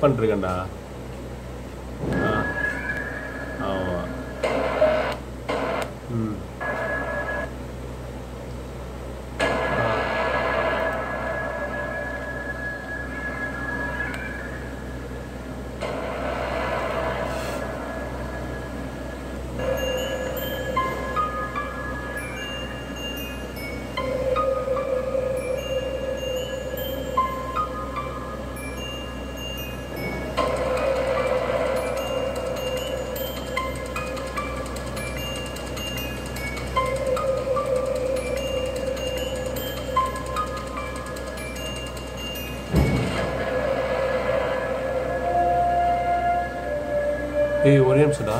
பண்ணிருக்கேன்டா ஏய் ஒரே நிமிஷம்டா.